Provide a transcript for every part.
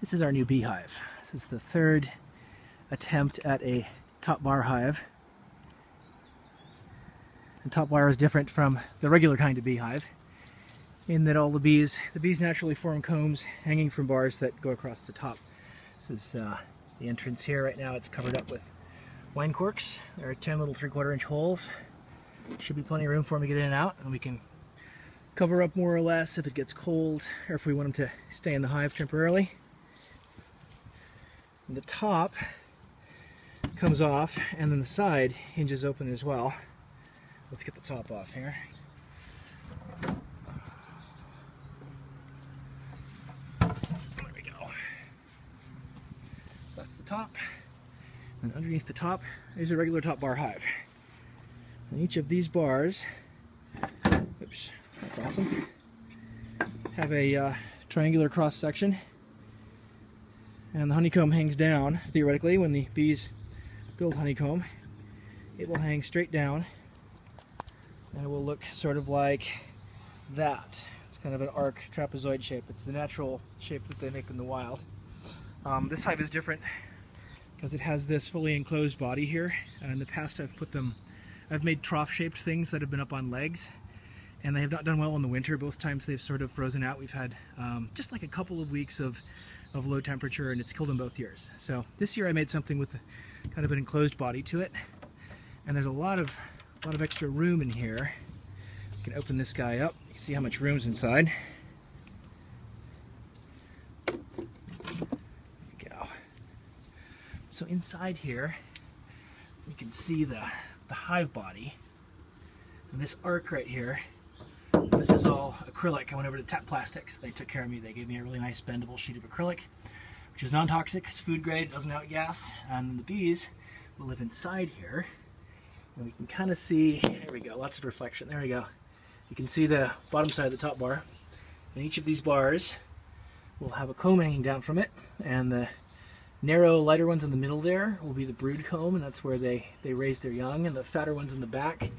This is our new beehive. This is the third attempt at a top bar hive. The top bar is different from the regular kind of beehive in that all the bees, the bees naturally form combs hanging from bars that go across the top. This is uh, the entrance here. Right now it's covered up with wine corks. There are 10 little three quarter inch holes. Should be plenty of room for them to get in and out and we can cover up more or less if it gets cold or if we want them to stay in the hive temporarily. And the top comes off and then the side hinges open as well. Let's get the top off here. There we go. So that's the top. And underneath the top is a regular top bar hive. And each of these bars, oops, that's awesome, have a uh, triangular cross section. And the honeycomb hangs down, theoretically, when the bees build honeycomb. It will hang straight down and it will look sort of like that. It's kind of an arc trapezoid shape. It's the natural shape that they make in the wild. Um, this hive is different because it has this fully enclosed body here. Uh, in the past I've put them, I've made trough shaped things that have been up on legs and they have not done well in the winter. Both times they've sort of frozen out. We've had um, just like a couple of weeks of, of low temperature and it's killed them both years. So this year I made something with kind of an enclosed body to it and there's a lot of a lot of extra room in here. You can open this guy up. You can see how much room's inside. Go. So inside here, you can see the, the hive body. And this arc right here, this is all acrylic. I went over to Tap Plastics. They took care of me. They gave me a really nice bendable sheet of acrylic, which is non-toxic. It's food grade. It doesn't outgas. And the bees will live inside here and we can kind of see, there we go, lots of reflection, there we go. You can see the bottom side of the top bar, and each of these bars will have a comb hanging down from it, and the narrow, lighter ones in the middle there will be the brood comb, and that's where they, they raise their young, and the fatter ones in the back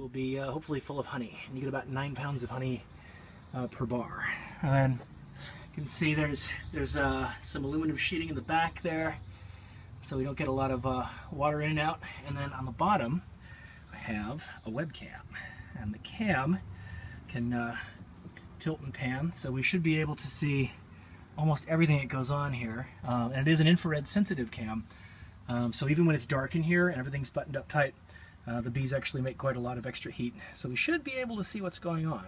will be uh, hopefully full of honey. And you get about nine pounds of honey uh, per bar. And then you can see there's, there's uh, some aluminum sheeting in the back there, so we don't get a lot of uh, water in and out. And then on the bottom, I have a webcam. And the cam can uh, tilt and pan, so we should be able to see almost everything that goes on here. Um, and it is an infrared sensitive cam, um, so even when it's dark in here and everything's buttoned up tight, uh, the bees actually make quite a lot of extra heat. So we should be able to see what's going on.